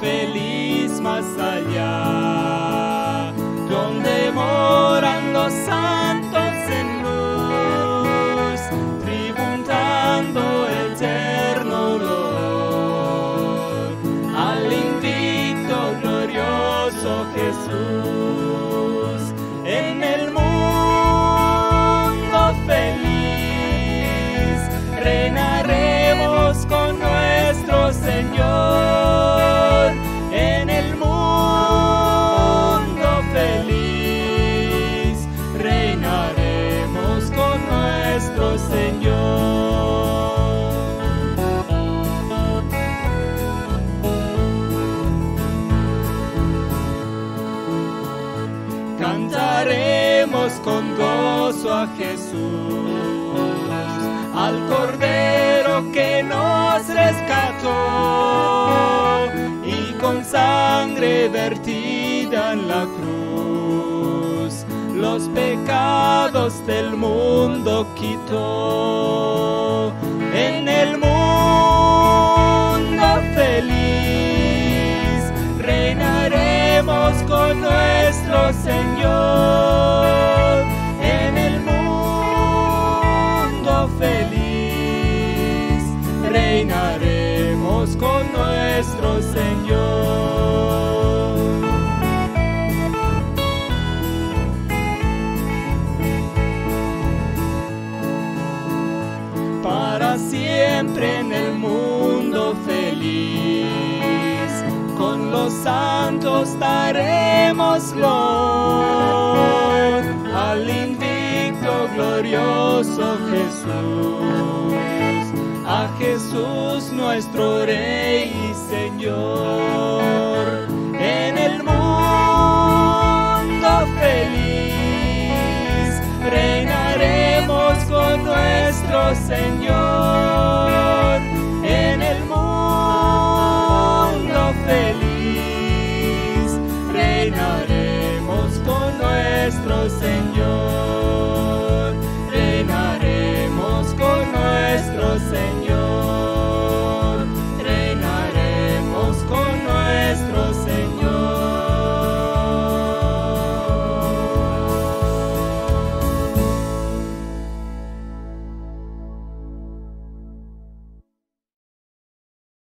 feliz más allá, donde moran los santos en luz, tributando eterno dolor al invicto glorioso Jesús. Con gozo a Jesús, al Cordero que nos rescató y con sangre vertida en la cruz, los pecados del mundo quitó. En el mundo feliz reinaremos con nuestro Señor. Con nuestro Señor. Para siempre en el mundo feliz, con los santos darémoslo al invicto glorioso Jesús, Jesús nuestro Rey y Señor. En el mundo feliz reinaremos con nuestro Señor. En el mundo feliz reinaremos con nuestro Señor.